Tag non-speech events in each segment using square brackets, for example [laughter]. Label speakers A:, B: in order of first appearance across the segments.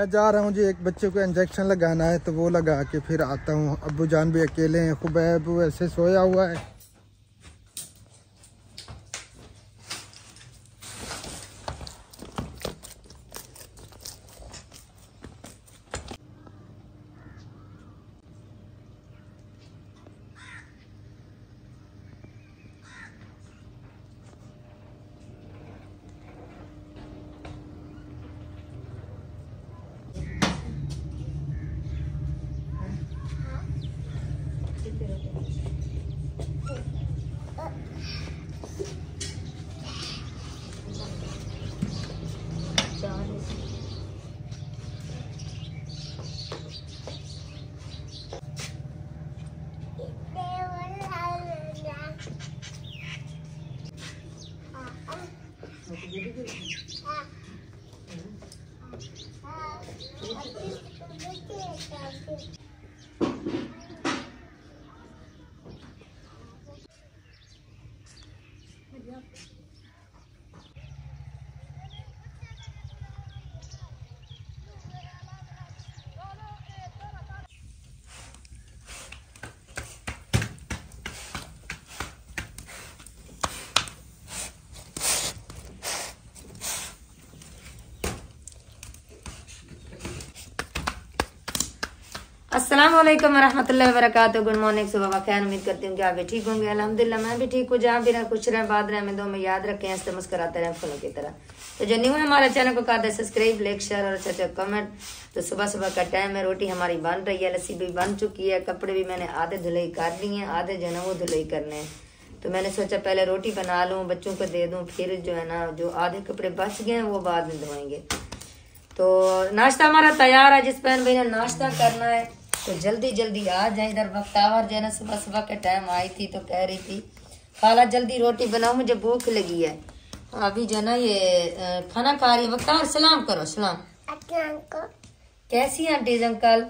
A: मैं जा रहा हूँ जी, एक बच्चे को इंजेक्शन लगाना है तो वो लगा के फिर आता हूँ। अबू जान भी अकेले हैं, खुबैब ऐसे सोया हुआ है।
B: अस्सलाम वालेकुम वरहमतुल्लाहि वबरकातुहू गुड मॉर्निंग सुबह खैर उम्मीद करती हूँ कि आप भी ठीक होंगे अल्हम्दुलिल्लाह मैं भी ठीक हूँ जहाँ भी रहे खुश रहें बाद रहे दो में याद रखें हँसते मुस्कराते रहें फलों की तरह तो जो न्यू है हमारे चैनल को कर दे सब्सक्राइब लाइक शेयर और अच्छे अच्छे कमेंट तो सुबह सुबह का टाइम है रोटी हमारी बन रही है लस्सी भी बन चुकी है कपड़े भी मैंने आधे धुलाई कर ली हैं आधे जो है ना वो धुलाई करने हैं तो मैंने सोचा पहले रोटी बना लूँ बच्चों को दे दूँ फिर जो है ना जो आधे कपड़े बच गए हैं वो बाद में धोएँगे तो नाश्ता हमारा तैयार है जिस बहन भाई ने नाश्ता करना है तो जल्दी जल्दी आ जाए इधर वक्तावर जो है ना सुबह सुबह के टाइम आई थी तो कह रही थी खाला जल्दी रोटी बनाओ मुझे भूख लगी है। अभी जो ना ये खाना खा रही है वक्तावर सलाम करो सलाम। कैसी हैं आंटीज अंकल?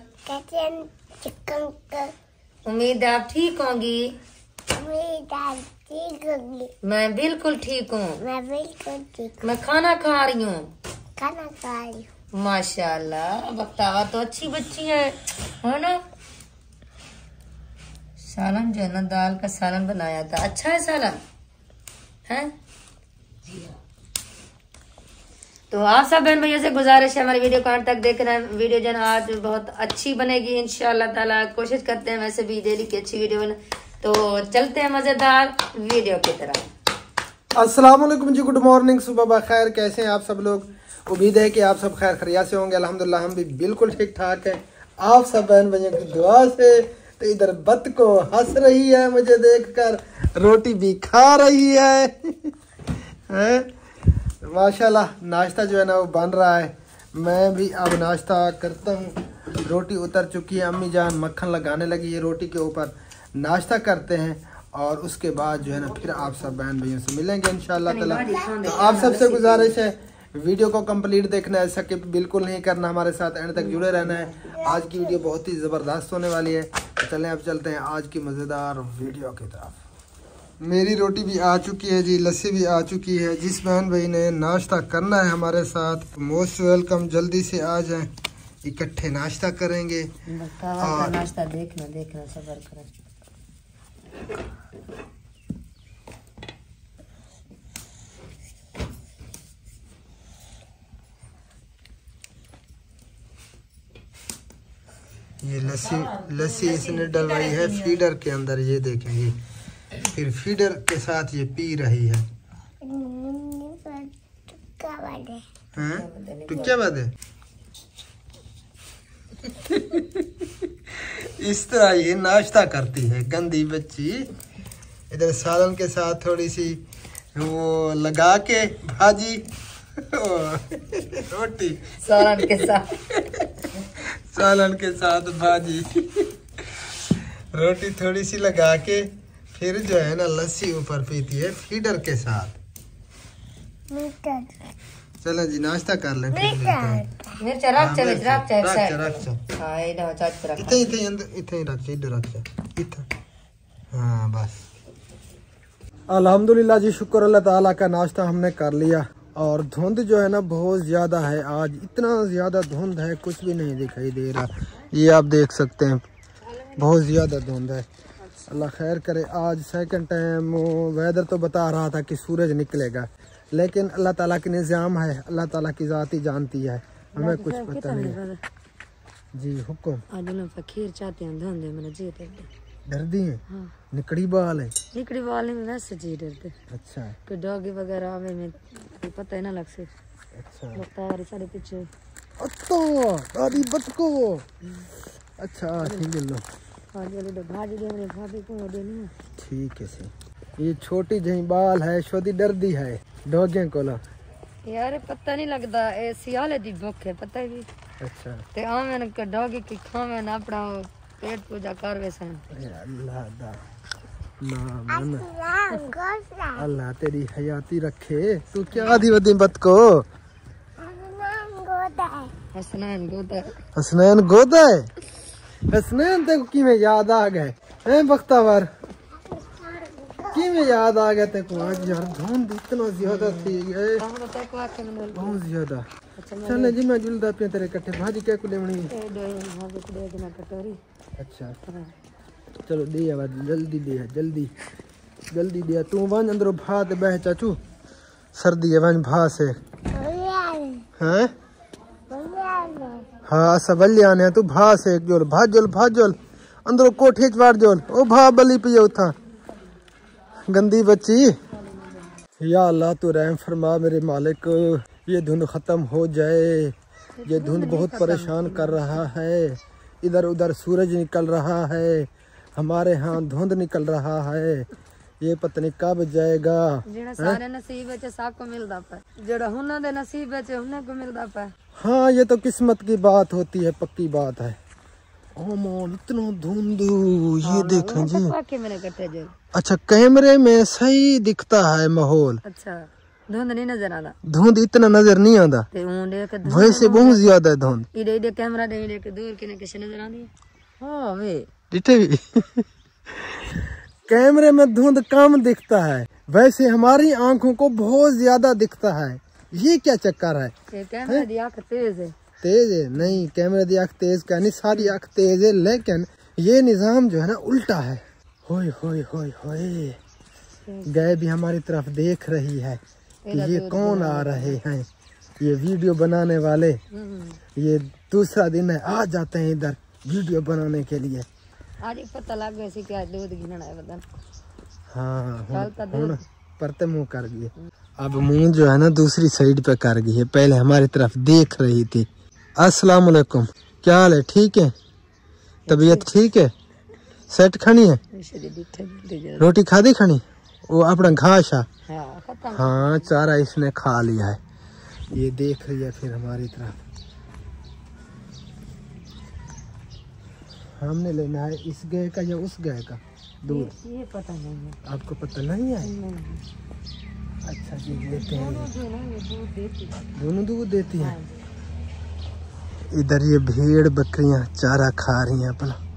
B: उम्मीद है? आप ठीक होंगी? मैं बिल्कुल ठीक हूँ।
C: मैं बिल्कुल ठीक
B: मैं खाना खा रही हूँ।
C: खाना खा रही हूँ।
B: माशाल्लाह बक्तावा तो अच्छी बच्ची है है ना? सालन जो है ना दाल का सालन बनाया था। अच्छा है सालन? है? तो आप सब बहन भैया से गुजारिश है हमारी वीडियो को अंत तक देखना है। वीडियो जो है आज बहुत अच्छी बनेगी इंशाल्लाह ताला। कोशिश करते हैं वैसे भी डेली की अच्छी वीडियो बने तो चलते हैं मज़ेदार वीडियो की तरह
A: अस्सलाम वालेकुम जी, गुड मॉर्निंग, सुबह बखैर, कैसे हैं आप सब लोग? उम्मीद है कि आप सब खैर खरिया से होंगे, अल्हम्दुलिल्लाह, हम भी बिल्कुल ठीक ठाक हैं। आप सब बहन भैया की दुआ से तो इधर बत को हंस रही है मुझे देखकर, रोटी भी खा रही है। हैं? माशाल्लाह, नाश्ता जो है ना वो बन रहा है। मैं भी अब नाश्ता करता हूँ। रोटी उतर चुकी है, अम्मी जान मक्खन लगाने लगी है रोटी के ऊपर। नाश्ता करते हैं। और उसके बाद जो है ना फिर आप सब बहन भैया से मिलेंगे इन ताला तो आप सबसे गुजारिश है वीडियो को कंप्लीट देखना है स्किप बिल्कुल नहीं करना हमारे साथ एंड तक जुड़े रहना है। आज की वीडियो बहुत ही ज़बरदस्त होने वाली है। तो चलें अब चलते हैं आज की मज़ेदार वीडियो की तरफ़। मेरी रोटी भी आ चुकी है जी लस्सी भी आ चुकी है। जिस बहन भाई ने नाश्ता करना है हमारे साथ मोस्ट वेलकम जल्दी से आ जाएँ। इकट्ठे नाश्ता करेंगे। और-
B: नाश्ता देखना देखना सबर करो।
A: ये लस्सी लस्सी इसने डलवाई है फीडर के अंदर, ये देखें ये फिर फीडर के साथ ये पी रही है? तो क्या बात है? इस तरह ये नाश्ता करती है, गंदी बच्ची। इधर सालन के साथ थोड़ी सी वो लगा के भाजी रोटी।
B: सालन के साथ।
A: सालन के साथ भाजी। रोटी थोड़ी सी लगा के फिर जो है ना लस्सी ऊपर पीती है फीडर के साथ। चलो जी नाश्ता कर ले हैं।
B: चा। हाँ
A: ही हाँ अल्हम्दुलिल्लाह जी शुक्र अल्लाह ताला का नाश्ता हमने कर लिया। और धुंध जो है ना बहुत ज़्यादा है। आज इतना ज़्यादा धुंध है, कुछ भी नहीं दिखाई दे रहा। ये आप देख सकते हैं, बहुत ज़्यादा धुंध है। अल्लाह खैर करे, आज सेकंड टाइम वेदर तो बता रहा था कि सूरज निकलेगा। लेकिन अल्लाह ताला की निज़ाम है, अल्लाह ताला की ज़ात ही जानती है। हमें कुछ पता नहीं। जी, हुक्म।
B: हैं डरते
A: हैं
B: हाँ
A: निकड़ी बाल है
B: निकड़ी वाले में वैसे जी डरते
A: अच्छा
B: कोई डॉगी वगैरह आवे में कोई पता ही ना लग से
A: अच्छा
B: लगता है साढ़े पीछे
A: अत्तो दादी बतको अच्छा ठीक है लो
B: आज वाले भाजी दे मैंने भाभी को दे नहीं
A: ठीक है सी ये छोटी जही बाल है शोदी डरदी है डोगे कोला
B: यार पता नहीं लगता ए सियाले दी भुख है पता है
A: अच्छा
B: ते आवे न डॉगी की खावे ना अपना पेट पूजा करवे सन।
A: अल्लाह दा। अल्लाह तेरी हयाती रखे। तू क्या दी वदी बत को?
B: हसनैन गोदा
A: हसनैन गोदा है। हसनैन ते की में याद आ गए? हैं बख्तावर? की में याद आ गया ते को? आज यार धुंध इतना ज़्यादा थी गए
B: हम तो तक आके में
A: बहुत ज़्यादा।
B: अच्छा
A: चल जी मैं जुलदा पे तेरे कट्ठे भाजी क्या कुले बनी
B: ए दो भाभी को दे देना कटोरी
A: अच्छा। चलो दे आवाज़ जल्दी दे जल्दी जल्दी दे तू वन अंदरो भात बह चाचू सर्दी है वन भा से हैं हाँ सब आने तू भा से एक जोल भाजोल भाजोल अंदरो कोठे चवार जोल ओ भा बली पियो था गंदी बच्ची या अल्लाह तू रहम फरमा मेरे मालिक ये धुंध खत्म हो जाए ये धुंध बहुत परेशान कर रहा है इधर उधर सूरज निकल रहा है हमारे यहाँ धुंध निकल रहा है ये पता नहीं कब जाएगा
B: ਜਿਹੜਾ ਸਾਰੇ ਨਸੀਬ ਵਿੱਚ ਸਭ को ਮਿਲਦਾ ਪਿਆ ਜਿਹੜਾ ਉਹਨਾਂ ਦੇ ਨਸੀਬ ਵਿੱਚ ਉਹਨਾਂ को ਮਿਲਦਾ ਪਿਆ
A: हाँ ये तो किस्मत की बात होती है पक्की बात है ओ मोन इतना धुंध ये देखें जी
B: वाके मैंने कटे जो
A: अच्छा कैमरे में सही दिखता है माहौल
B: अच्छा धुंध नहीं नज़र आता
A: धुंध इतना नज़र नहीं आता
B: ते ऊं देख धुंध
A: वैसे बहुत ज़्यादा है धुंध।
B: इधे इधे कैमरा दे दूर किने किसे नज़र आंदी हाँ। वे।
A: भी। कैमरे में धुंध कम दिखता है। वैसे हमारी आँखों को बहुत ज़्यादा दिखता है। ये क्या चक्कर है?
B: कैमरा दी आँख तेज है।
A: तेज है? नहीं कैमरे की आँख तेज का नहीं सारी आँख तेज है लेकिन ये निज़ाम जो है ना उल्टा है। होय होय होय होय। गए भी हमारी तरफ़ देख रही है। कि ये कौन आ रहे हैं? ये वीडियो बनाने वाले।
B: हम्म।
A: ये दूसरा दिन है आ जाते हैं इधर वीडियो बनाने के लिए।
B: आज एक पता लग गया सी कि आज दूध है बदन
A: हाँ हुन परते मुँह कर गए अब मुँह जो है ना दूसरी साइड पे कर गई है पहले हमारी तरफ़ देख रही थी। अस्सलाम वालेकुम। क्या हाल है? ठीक है? तबीयत ठीक है। सेट खानी है?
B: दे दिखे दे
A: रोटी खानी? वो अपना घास है।
B: हाँ
A: हाँ चारा इसने खा लिया है। ये देख रही है फिर हमारी तरफ़। हमने लेना है इस गाय का या उस गाय का दूध?
B: ये पता नहीं है।
A: आपको पता नहीं है?
B: नहीं।
A: अच्छा जी हैं।
B: दूध देती है।
A: दोनों दूध देती हैं? इधर ये भेड़ बकरियाँ चारा खा रही हैं अपना।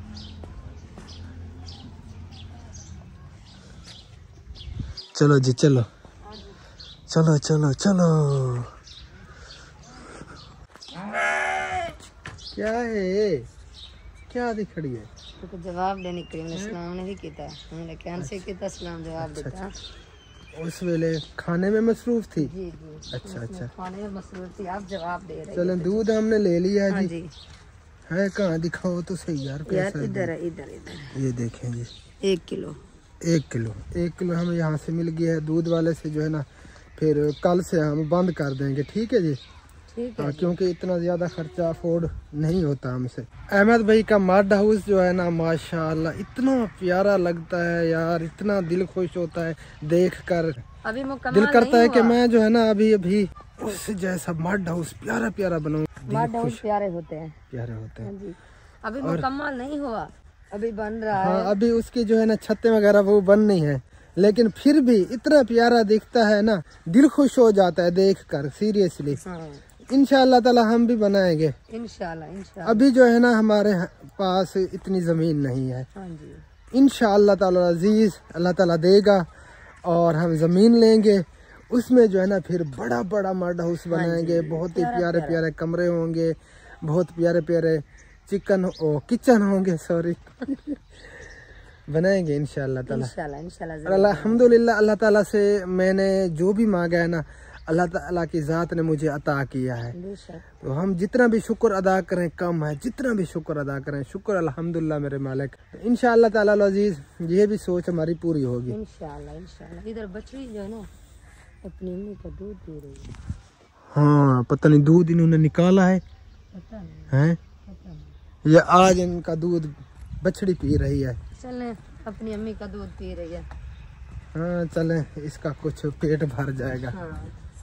A: चलो जी चलो। चलो चलो चलो। क्या है क्या दिख रही है?
B: तो जवाब देने के लिए सलाम नहीं किया। हमने कैन से किया सलाम जवाब देता।
A: उस वेले खाने में मसरूफ थी?
B: जी जी।
A: अच्छा अच्छा।
B: खाने में मसरूफ थी। आप जवाब दे रहे
A: चलो दूध हमने ले लिया
B: हाँ
A: जी।
B: जी।
A: है कहाँ? दिखाओ तो सही यार
B: यार इधर है इधर इधर।
A: ये देखें जी।
B: एक किलो।
A: एक किलो एक किलो हमें यहाँ से मिल गया है दूध वाले से जो है ना फिर कल से हम बंद कर देंगे ठीक है जी?
B: ठीक
A: हाँ क्योंकि इतना ज़्यादा खर्चा अफोर्ड नहीं होता हमसे। अहमद भाई का मड हाउस जो है ना माशाल्लाह इतना प्यारा लगता है यार इतना दिल खुश होता है देख कर।
B: अभी मुकम्मल
A: दिल करता है कि मैं जो है ना अभी अभी उस जैसा मड हाउस प्यारा प्यारा बनाऊँ
B: मड हाउस प्यारे होते हैं।
A: प्यारे होते हैं।
B: हाँ अभी मुकम्मल नहीं हुआ। अभी बन रहा है
A: हाँ। अभी उसकी जो है ना छतें वगैरह वो बन नहीं है। लेकिन फिर भी इतना प्यारा दिखता है ना दिल खुश हो जाता है देख कर सीरियसली
B: हाँ।
A: इंशाल्लाह ताला हम भी बनाएँगे।
B: इंशाल्लाह
A: अभी जो है ना हमारे पास इतनी ज़मीन नहीं है।
B: हाँ जी।
A: इंशाल्लाह ताला अज़ीज़ अल्लाह ताला देगा और हम ज़मीन लेंगे। उसमें जो है ना फिर बड़ा बड़ा मर्ड हाउस बनाएँगे। बहुत ही प्यारे प्यारे कमरे होंगे बहुत प्यारे प्यारे चिकन ओ किचन होंगे सॉरी बनाएँगे और अल्हम्दुलिल्लाह अल्लाह ताला से मैंने जो भी मांगा है ना अल्लाह ताला की ज़ात ने मुझे अता किया है। तो हम जितना भी शुक्र अदा करें कम है जितना भी शुक्र अदा करें शुक्र अल्हम्दुलिल्लाह मेरे मालिक। इंशाल्लाह ताला अज़ीज़ ये भी सोच हमारी पूरी होगी।
B: इधर बछड़ी जो है ना अपनी अम्मी का दूध पी रही है।
A: हाँ पता नहीं दूध इन्होंने निकाला है।
B: पता नहीं।
A: हैं? ये आज इनका दूध बछड़ी पी रही है।
B: चलें अपनी अम्मी का दूध पी रही है।
A: हाँ चलें इसका कुछ पेट भर जाएगा।
B: हाँ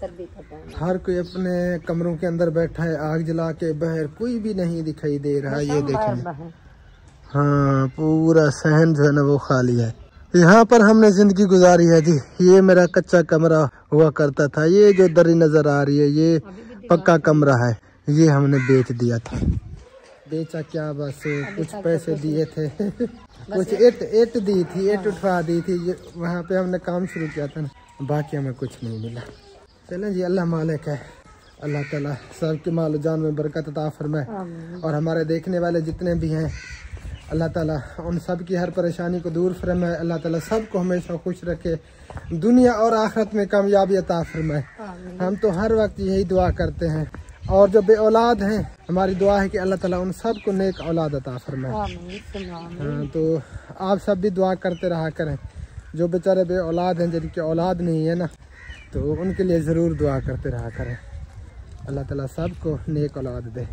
B: सर्दी का टाइम
A: हर कोई अपने कमरों के अंदर बैठा है आग जला के बाहर कोई भी नहीं दिखाई दे रहा है ये देखें। हाँ पूरा सहन जो है ना वो खाली है। यहाँ पर हमने ज़िंदगी गुजारी है जी। ये मेरा कच्चा कमरा हुआ करता था। ये जो दरी नज़र आ रही है ये पक्का कमरा है। ये हमने बेच दिया था। बेचा क्या बस कुछ पैसे दिए थे। [laughs] कुछ इट इट दी थी इट उठवा दी थी वहाँ पे हमने काम शुरू किया था ना। बाकी हमें कुछ नहीं मिला। चलें जी अल्लाह मालिक है। अल्लाह ताला सबके माल जान में बरकत अता फरमाए। और हमारे देखने वाले जितने भी हैं अल्लाह ताला उन सब की हर परेशानी को दूर फरमाए। अल्लाह ताला सबको हमेशा खुश रखे। दुनिया और आखरत में कामयाबी अता फरमाए।
B: आमीन।
A: हम तो हर वक्त यही दुआ करते हैं और जो बे औलाद हैं हमारी दुआ है कि अल्लाह ताला उन सबको नेक औलाद अता फरमाए। हाँ, तो आप सब भी दुआ करते रहा करें। जो बेचारे बे औलाद हैं जिनकी औलाद नहीं है ना तो उनके लिए ज़रूर दुआ करते रहा करें। अल्लाह ताला सबको नेक औलाद दे।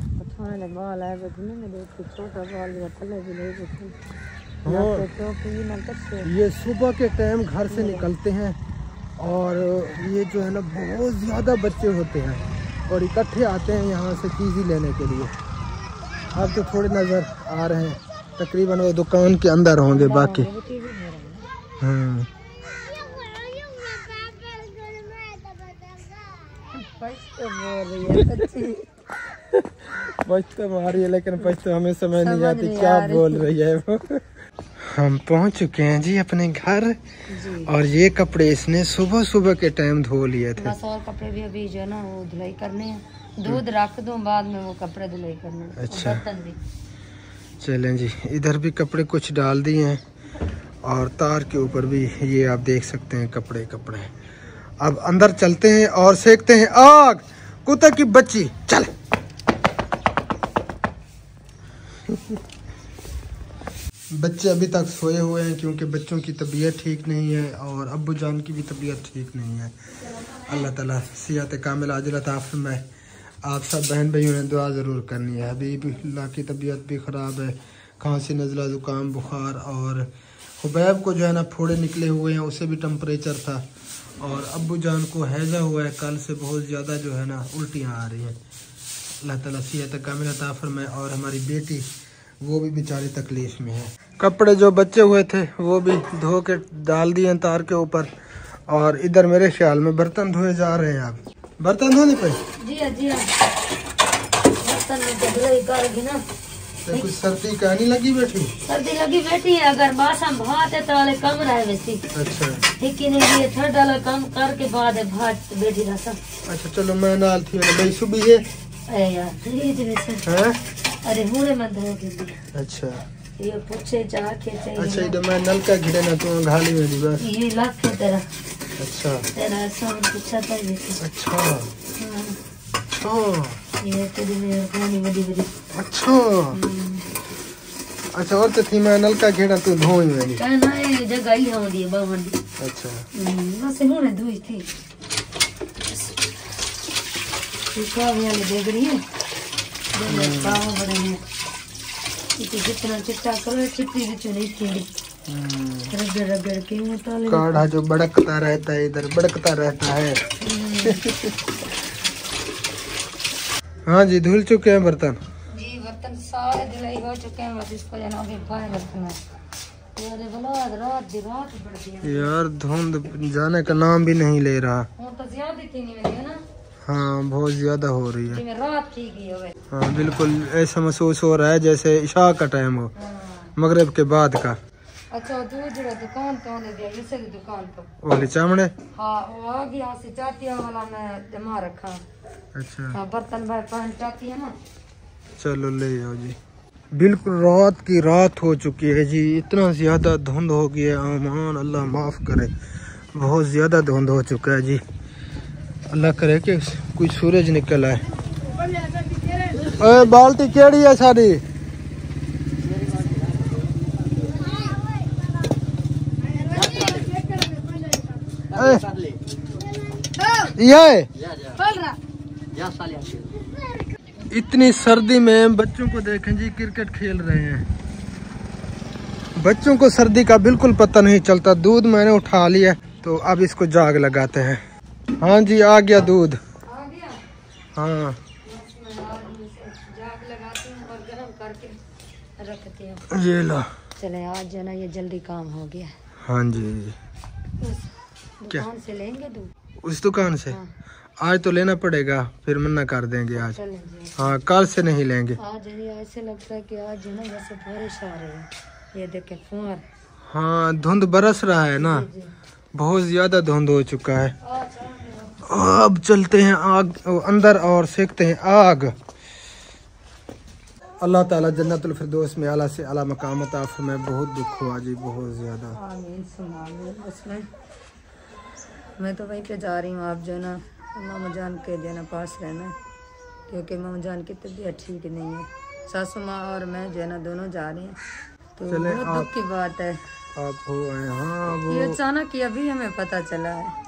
A: हाँ।
B: तो कच्चे
A: ये सुबह के टाइम घर से निकलते हैं और ये जो है ना बहुत ज़्यादा बच्चे होते हैं। और इकट्ठे आते हैं यहाँ से चीज़ी लेने के लिए। अब तो थोड़े नज़र आ रहे हैं। तकरीबन वो दुकान के अंदर होंगे बाकी। हाँ बच तो मारी है लेकिन बच तो हमें समझ नहीं आती। क्या बोल रही है वो? हम पहुँच चुके हैं जी अपने घर।
B: जी।
A: और ये कपड़े इसने सुबह सुबह के टाइम धो लिए थे।
B: बस और कपड़े भी अभी जो है ना वो धुलाई करने हैं। दूध रख दूँ बाद में वो कपड़े धुलाई करने।
A: अच्छा।
B: भी।
A: चलें जी इधर भी कपड़े कुछ डाल दिए हैं। और तार के ऊपर भी ये आप देख सकते हैं कपड़े कपड़े। अब अंदर चलते हैं और सेकते हैं आग। कुत्ते की बच्ची चल। बच्चे अभी तक सोए हुए हैं क्योंकि बच्चों की तबीयत ठीक नहीं है और अब्बू जान की भी तबीयत ठीक नहीं है। अल्लाह ताला सियात कामिल आजिल अता में आप सब बहन भाइयों ने दुआ ज़रूर करनी है। अभी अल्लाह की तबीयत भी ख़राब है। खांसी, नज़ला, ज़ुकाम, बुखार और हुबैब को जो है ना फोड़े निकले हुए हैं, उसे भी टम्परेचर था और अबू जान को हैजा हुआ है। कल से बहुत ज़्यादा जो है ना उल्टियाँ आ रही हैं। अल्लाह ताला सियात कामिल अता फरमाए और हमारी बेटी वो भी बेचारी तकलीफ़ में है। कपड़े जो बचे हुए थे वो भी धो के डाल दिए तार के ऊपर। और इधर मेरे ख्याल में बर्तन धोए जा रहे हैं आप। बर्तन धोने पे?
B: जी हाँ जी हाँ। बर्तन में तो ना।
A: तो कुछ सर्दी कहनी लगी बैठी?
B: सर्दी लगी बैठी है अगर बासम भात है तो वाले कम रहे वैसी
A: अच्छा।
B: ठीक ही नहीं ये थर्ड वाला कम करके बाद है भात बैठी रहा सब
A: अच्छा चलो मैं नाल थी भाई सुबह है
B: यार में
A: हैं?
B: अरे हुए मत धो के
A: अच्छा।
B: ये पूछे चाह के
A: अच्छा इधर मैं नल का घिरे ना तू घाली में दी बस।
B: ये लाख है तेरा।
A: अच्छा।
B: तेरा सब पूछा था जैसे
A: अच्छा।
B: हाँ,
A: अच्छा
B: ये तेरी मेहरबानी बड़ी बड़ी
A: अच्छा। अच्छा और तो थी मैं नल का घेरा तू धोई मेरी।
B: कहना ये जगह ही हम दिए बावंडी
A: अच्छा।
B: बस हुने धोई थी। ठीक है वाले रही है। पाव बड़े जितना चिट्टा करो चिट्टी बिचू नहीं थी रगड़ रगड़ के मसाले
A: काढ़ा जो बड़कता रहता है इधर बड़कता रहता है। हाँ जी धुल चुके हैं बर्तन।
B: जी बर्तन सारे धुलाई हो चुके हैं बस इसको जना अभी बाहर रखना यार
A: धुंध जाने का नाम भी नहीं ले रहा।
B: तो ज़्यादा थी नहीं मेरी है ना।
A: हाँ बहुत ज़्यादा हो रही है।
B: रात ठीक गई
A: हाँ बिल्कुल ऐसा महसूस हो रहा है जैसे इशा का टाइम हो
B: हाँ।
A: मगरब के बाद का।
B: अच्छा तू दुकान तो दे दिया? इसे दुकान तो।
A: चामड़े?
B: हाँ वो आ गया से चातिया वाला मैं जमा रखा।
A: अच्छा।
B: हाँ बर्तन भाई है ना।
A: चलो ले आओ जी। बिल्कुल रात की रात हो चुकी है जी। इतना ज़्यादा धुंध हो गया है। अमान अल्लाह माफ़ करे। बहुत ज़्यादा धुंध हो चुका है जी। अल्लाह करे कि कोई सूरज निकल आए। बाल्टी केड़ी है सारी ये? इतनी सर्दी में बच्चों को देखें जी क्रिकेट खेल रहे हैं। बच्चों को सर्दी का बिल्कुल पता नहीं चलता। दूध मैंने उठा लिया तो अब इसको जाग लगाते हैं। हाँ जी आ गया दूध।
B: आ गया?
A: हाँ। ये लो।
B: चले आज जो है ना ये जल्दी काम हो गया।
A: हाँ जी?
B: दुकान से लेंगे दूध?
A: उस दुकान से?
B: हाँ।
A: आज तो लेना पड़ेगा फिर मना कर देंगे आज। हाँ कल से नहीं लेंगे।
B: आज ऐसे लगता है कि आज ना जैसे बारिश आ रही है। ये देखे फुहार।
A: हाँ धुंध बरस रहा है ना। बहुत ज़्यादा धुंध हो चुका है। अब चलते हैं आग अंदर और सेकते हैं आग। अल्लाह ताला जन्नतुल फिरदौस में आला से आला आफर में बहुत दुख हुआ जी बहुत ज़्यादा।
B: मैं तो वहीं पे जा रही हूँ आप जो है ना मामा जान के जो है ना पास रहना क्योंकि मामा जान की तबीयत ठीक नहीं है। सासू माँ और मैं जो है ना दोनों जा रहे हैं। तो बहुत दुख की बात है।
A: आप हो आए। हाँ
B: ये अचानक ही अभी हमें पता चला है।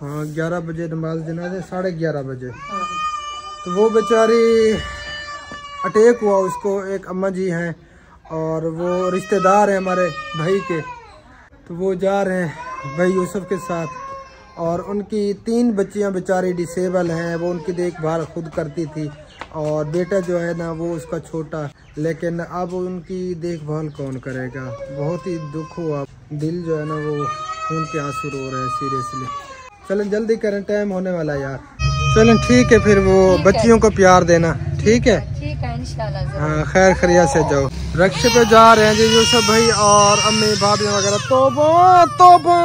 A: हाँ ग्यारह बजे नमाज़ जनाजे साढ़े ग्यारह बजे।
B: हाँ,
A: तो वो बेचारी अटैक हुआ उसको एक अम्मा जी हैं और वो रिश्तेदार हैं हमारे भाई के। तो वो जा रहे हैं भाई यूसुफ के साथ और उनकी तीन बच्चियाँ बेचारी डिसेबल हैं वो उनकी देखभाल खुद करती थी और बेटा जो है ना वो उसका छोटा। लेकिन अब उनकी देखभाल कौन करेगा? बहुत ही दुख हुआ। दिल जो है ना वो खून के आँसू रो रहे हैं सीरियसली चलें जल्दी करें टाइम होने वाला है यार। चलन ठीक है फिर वो बच्चियों को प्यार देना। ठीक है?
B: ठीक है
A: हाँ खैर खरिया से जाओ। रक्षे पे जा रहे हैं जी यूसुफ भाई और अम्मी भाभी वगैरह। तोबा तोबा!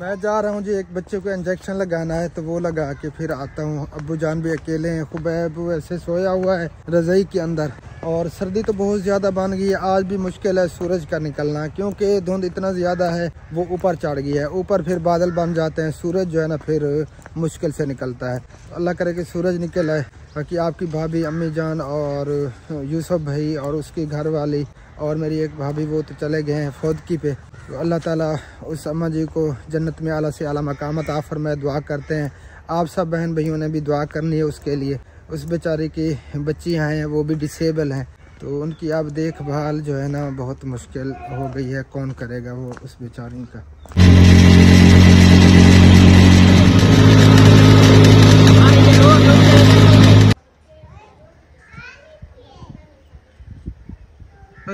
A: मैं जा रहा हूँ जी, एक बच्चे को इंजेक्शन लगाना है तो वो लगा के फिर आता हूँ। अब्बू जान भी अकेले हैं, खुबैब वैसे सोया हुआ है, रजाई के अंदर। और सर्दी तो बहुत ज़्यादा बन गई है, आज भी मुश्किल है सूरज का निकलना, क्योंकि धुंध इतना ज़्यादा है, वो ऊपर चढ़ गया है। ऊपर फिर बादल बन जाते हैं, सूरज जो है ना फिर मुश्किल से निकलता है। अल्लाह करे कि सूरज निकल आए बाकी आपकी भाभी, अम्मी जान और यूसुफ भाई और उसकी घर वाली और मेरी एक भाभी वो तो चले गए हैं फौदकी पे। तो अल्लाह ताला उस अम्मा जी को जन्नत में आला से आला मकामत आफर में दुआ करते हैं। आप सब बहन भाइयों ने भी दुआ करनी है उसके लिए। उस बेचारे की बच्चियाँ हैं, वो भी डिसेबल हैं। तो उनकी अब देखभाल जो है ना, बहुत मुश्किल हो गई है। कौन करेगा वो उस बेचारी का?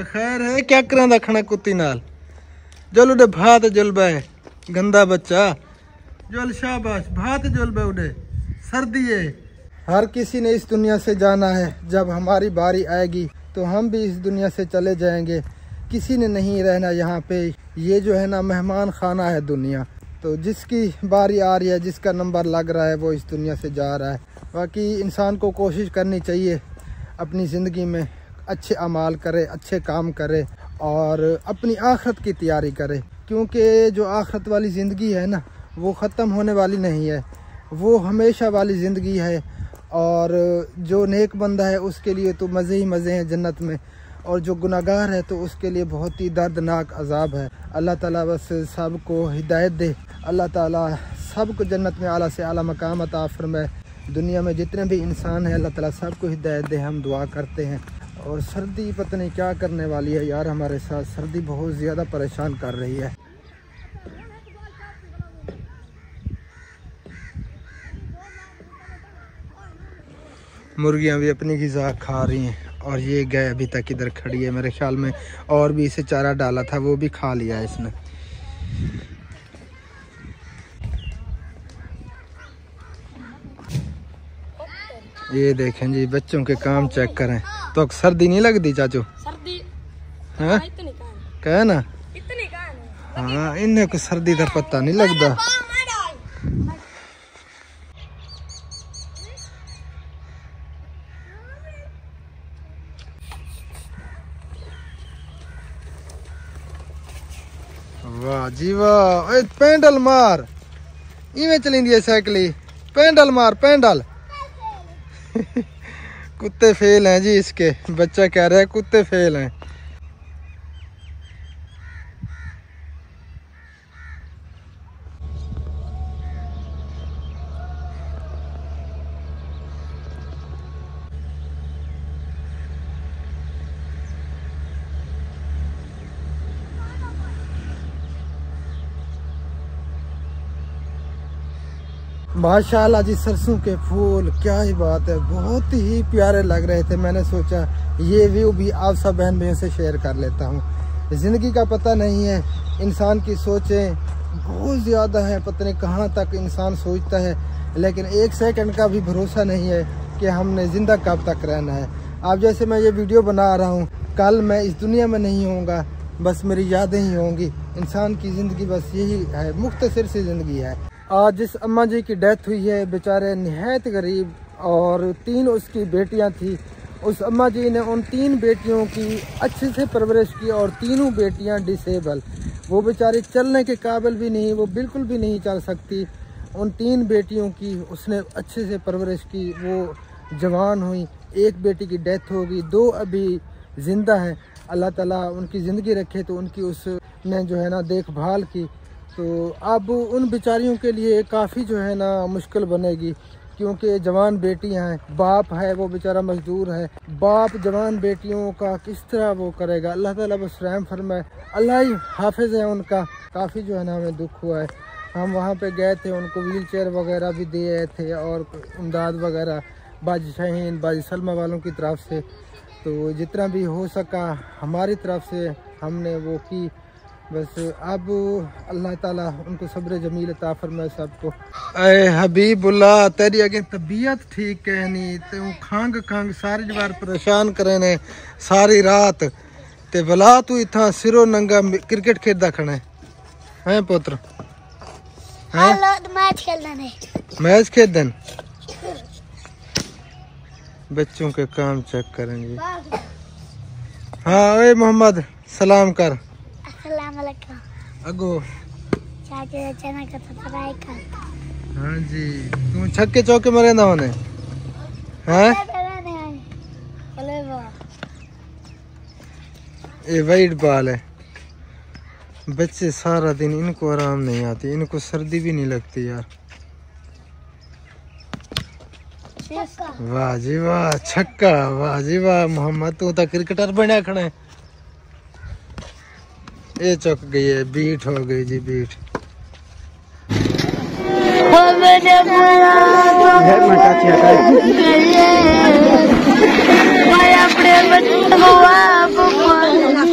A: खैर है क्या करा खाना कुत्ती जल उडे भात जल बे गंदा बच्चा जल शाबाश भात जल बे उडे सर्दी है हर किसी ने इस दुनिया से जाना है जब हमारी बारी आएगी तो हम भी इस दुनिया से चले जाएँगे किसी ने नहीं रहना यहाँ पे ये जो है ना मेहमान खाना है दुनिया तो जिसकी बारी आ रही है जिसका नंबर लग रहा है वो इस दुनिया से जा रहा है बाकी इंसान को कोशिश करनी चाहिए अपनी ज़िंदगी में अच्छे अमाल करे, अच्छे काम करे और अपनी आखरत की तैयारी करे। क्योंकि जो आखरत वाली ज़िंदगी है ना, वो ख़त्म होने वाली नहीं है। वो हमेशा वाली ज़िंदगी है और जो नेक बंदा है, उसके लिए तो मज़े ही मज़े हैं जन्नत में। और जो गुनागार है तो उसके लिए बहुत ही दर्दनाक अजाब है। अल्लाह ताला बस सबको हिदायत दे। अल्लाह ताला सबको जन्नत में आला से आला मकाम अता फरमाए। दुनिया में जितने भी इंसान हैं, अल्लाह ताला सबको हिदायत दे। हम दुआ करते हैं। और सर्दी पता नहीं क्या करने वाली है यार हमारे साथ। सर्दी बहुत ज़्यादा परेशान कर रही है। मुर्गियाँ भी अपनी ग़िज़ा खा रही हैं और ये गाय अभी तक इधर खड़ी है। मेरे ख्याल में और भी इसे चारा डाला था, वो भी खा लिया इसने। ये देखें जी, बच्चों के काम चेक करें। तो सर्दी नहीं लगती चाचू?
C: सर्दी?
A: हाँ?
C: इतनी
A: ना।
C: इतनी
A: हाँ? इन्हें को सर्दी का पता नहीं लगता। वाह जी वाह पेंडल मार। इवें चलेंदी है साइकिल पेंडल मार पेंडल। [laughs] कुत्ते फेल हैं जी इसके। बच्चा कह रहा है कुत्ते फेल हैं। माशाल्लाह जी, सरसों के फूल, क्या ही बात है। बहुत ही प्यारे लग रहे थे। मैंने सोचा, ये व्यू भी आप सब बहन भाइयों से शेयर कर लेता हूँ। ज़िंदगी का पता नहीं है, इंसान की सोचें बहुत ज़्यादा है। पता नहीं कहाँ तक इंसान सोचता है, लेकिन एक सेकंड का भी भरोसा नहीं है कि हमने ज़िंदा कब तक रहना है। अब जैसे मैं ये वीडियो बना रहा हूँ, कल मैं इस दुनिया में नहीं होऊँगा, बस मेरी यादें ही होंगी। इंसान की ज़िंदगी बस यही है, मुख्तसर सी ज़िंदगी है। आज जिस अम्मा जी की डेथ हुई है, बेचारे नहायत गरीब और तीन उसकी बेटियाँ थी। उस अम्मा जी ने उन तीन बेटियों की अच्छे से परवरिश की और तीनों बेटियाँ डिसेबल वो बेचारी चलने के काबिल भी नहीं, वो बिल्कुल भी नहीं चल सकती। उन तीन बेटियों की उसने अच्छे से परवरिश की, वो जवान हुई। एक बेटी की डेथ हो गई, दो अभी ज़िंदा हैं। अल्लाह ताला उनकी ज़िंदगी रखे तो उनकी उसने जो है ना देखभाल की। तो अब उन बेचारियों के लिए काफ़ी जो है ना मुश्किल बनेगी, क्योंकि जवान बेटियाँ हैं, बाप है, वो बेचारा मजदूर है। बाप जवान बेटियों का किस तरह वो करेगा? अल्लाह ताला बस रहम फरमाए। अल्लाह ही हाफिज है उनका। काफ़ी जो है ना हमें दुख हुआ है। हम वहाँ पे गए थे, उनको व्हील चेयर वगैरह भी दिए थे और इमदाद वगैरह बाज शहीन, बाजी सलमा वालों की तरफ़ से। तो जितना भी हो सका हमारी तरफ़ से हमने वो की। बस अब अल्लाह ताला उनको सब्र जमील अता फरमाए सबको। अरे हबीबुल्ला तेरी अगे तबीयत ठीक है नहीं ते ऊ खंग खंग सारी बार परेशान करे ने सारी रात ते भला तू इथा सिरो नंगा क्रिकेट खेलदा खड़ा है हैं? पुत्र हैं
C: मैच खेलना नहीं।
A: मैच खेदन बच्चों के काम चेक करेंगे। हाँ ओए मोहम्मद सलाम कर।
C: अस्सलाम
A: अगो
C: चाचा चना का सब्सक्राइब कर
A: हाँ जी। तू छक्के चौके मरे ना होने। हैं? ये वाइट बाल है। बच्चे सारा दिन इनको आराम नहीं आती। इनको सर्दी भी नहीं लगती यार। वाह जी वाह छक्का। वाह जी वाह मोहम्मद तू तो क्रिकेटर बनया खड़ा है। ये चुक गई है बीट हो गई जी बीट।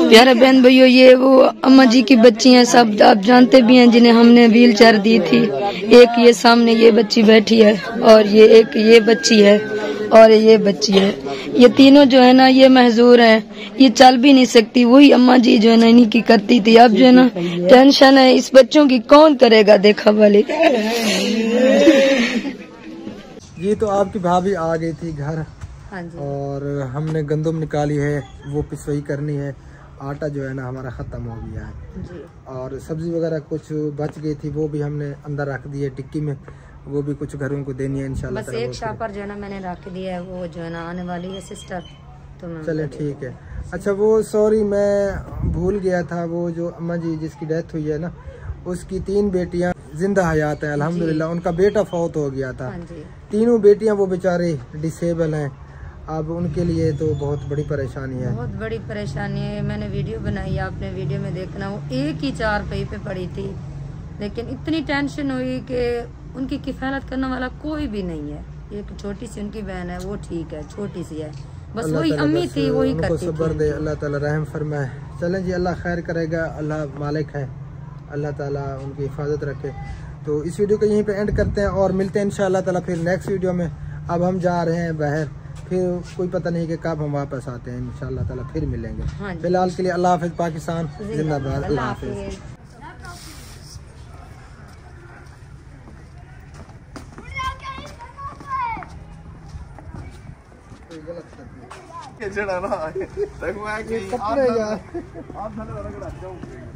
B: प्यारे बहन भैया ये वो अम्मा जी की बच्ची हैं सब आप जानते भी हैं जिन्हें हमने व्हील चेयर दी थी। एक ये सामने ये बच्ची बैठी है और ये एक ये बच्ची है। और ये बच्ची है। ये तीनों जो है ना ये महजूर हैं। ये चल भी नहीं सकती। वही अम्मा जी जो है ना इन्हीं की करती थी। अब जो है ना टेंशन है। इस बच्चों की कौन करेगा देखा वाले।
A: ये तो आपकी भाभी आ गई थी घर।
B: हाँ जी।
A: और हमने गंदम निकाली है वो पिसवाई करनी है। आटा जो है ना हमारा ख़त्म हो गया है।
B: जी।
A: और सब्ज़ी वगैरह कुछ बच गई थी वो भी हमने अंदर रख दी है टिक्की में। वो भी कुछ घरों को देनी है इंशाल्लाह
B: बस एक शापर जो है ना मैंने रख दिया है वो जो है ना आने वाली है सिस्टर तो
A: चले ठीक है। अच्छा वो सॉरी मैं भूल गया था वो जो अम्मा जी जिसकी डेथ हुई है ना उसकी तीन बेटियाँ ज़िंदा हयात है अल्हम्दुलिल्लाह उनका बेटा फौत हो गया था।
B: हाँ
A: तीनों बेटियाँ वो बेचारे डिसेबल हैं। अब उनके लिए तो बहुत बड़ी परेशानी है।
B: बहुत बड़ी परेशानी है मैंने वीडियो बनाई आपने वीडियो में देखना वो एक ही चार पे पड़ी थी। लेकिन इतनी टेंशन हुई कि उनकी किफायत करने वाला कोई भी नहीं है। एक छोटी सी उनकी बहन है वो ठीक है छोटी सी है। बस वही अम्मी थी वही करती
A: सब्र दे अल्लाह ताला रहम फरमाए। चलें जी अल्लाह खैर करेगा अल्लाह मालिक है। अल्लाह ताला उनकी हिफाजत रखे। तो इस वीडियो को यहीं पे एंड करते हैं और मिलते हैं इंशाल्लाह ताला फिर नेक्स्ट वीडियो में। अब हम जा रहे हैं बाहर। फिर कोई पता नहीं कि कब हम वापस आते हैं। इंशाल्लाह ताला फिर मिलेंगे।
B: हाँ
A: फ़िलहाल के लिए अल्लाह हाफिज पाकिस्तान जिंदाबाद।
B: अल्लाह
A: हाफिज।
B: हाफिज
D: तक मैं
A: यार।
D: आप थले रगड़ा जाऊँगे